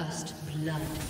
First blood.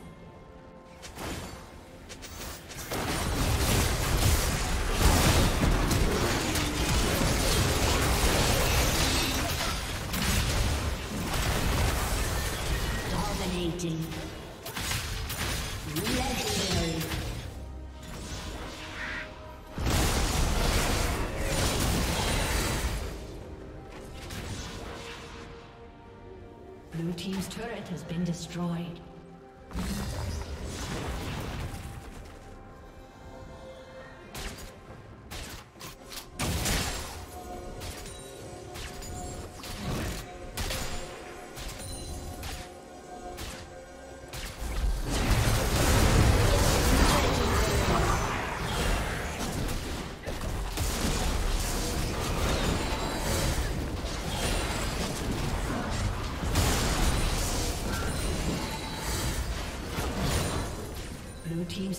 destroyed.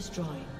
Destroyed.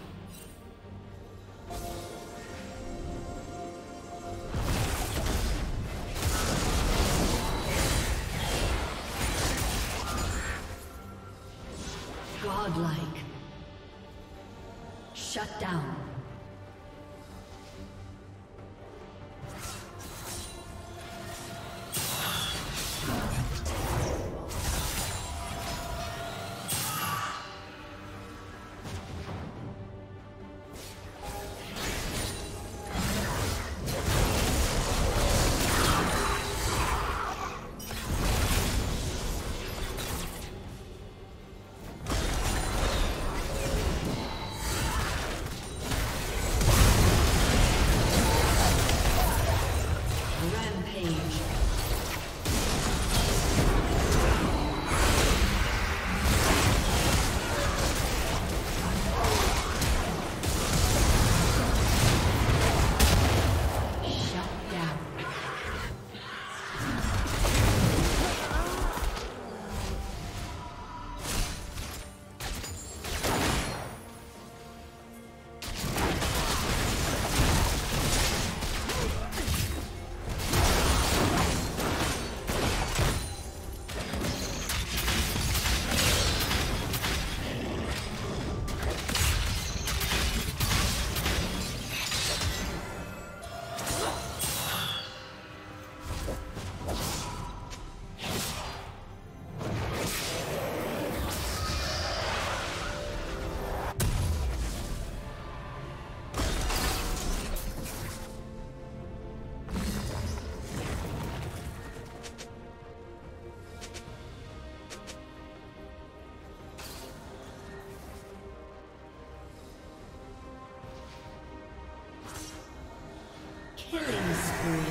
Spree.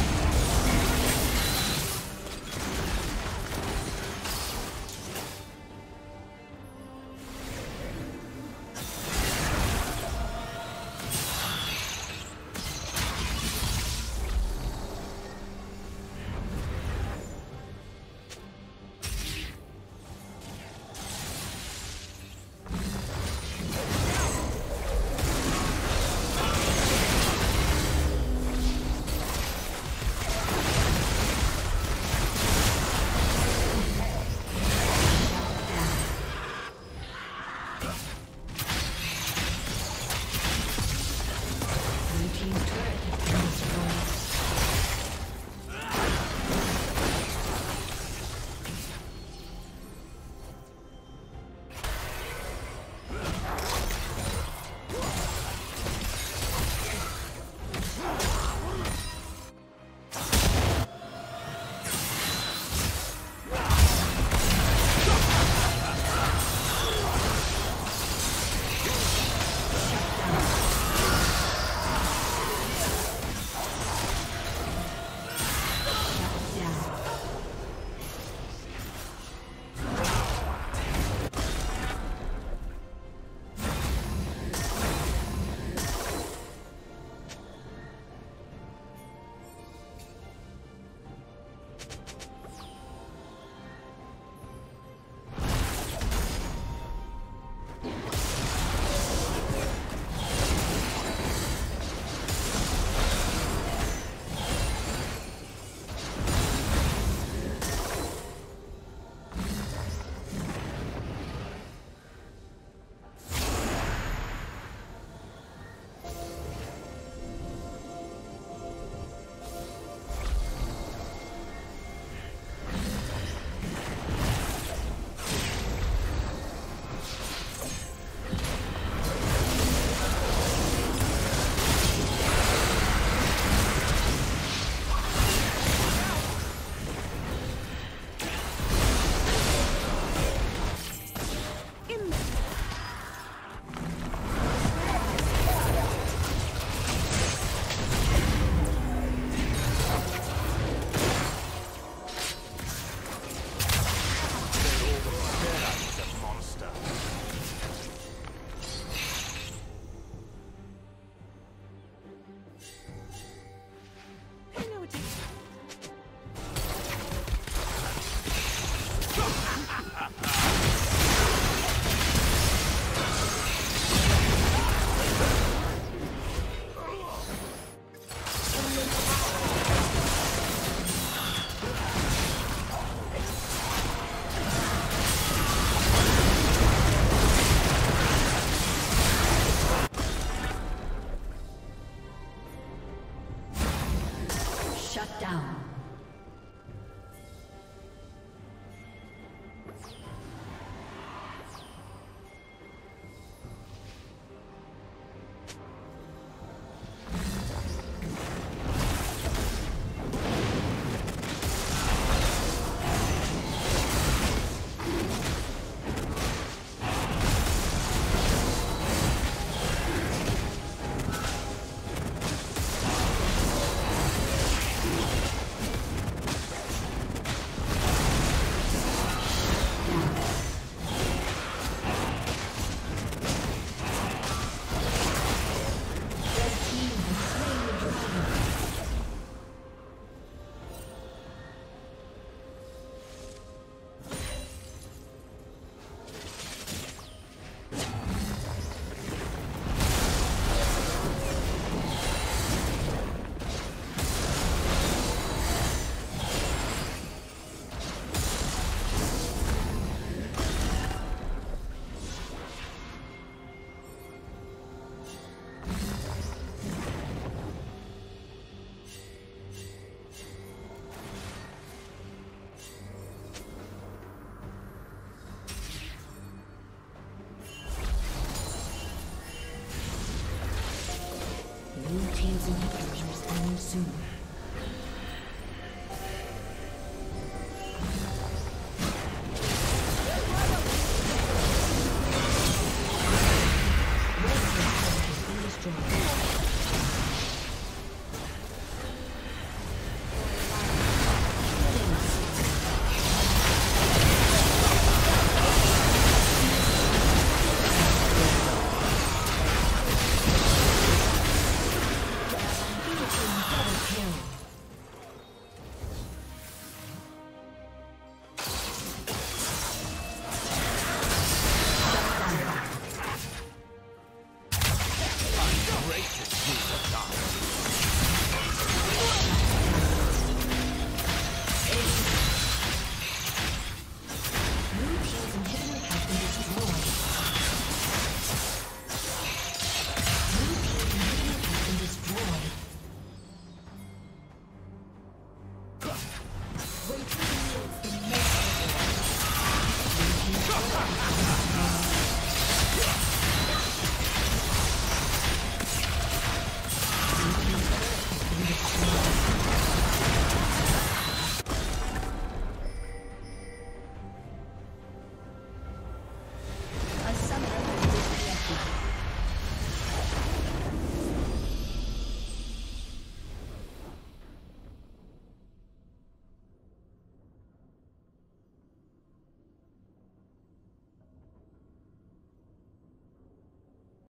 Inhibitors respawning soon.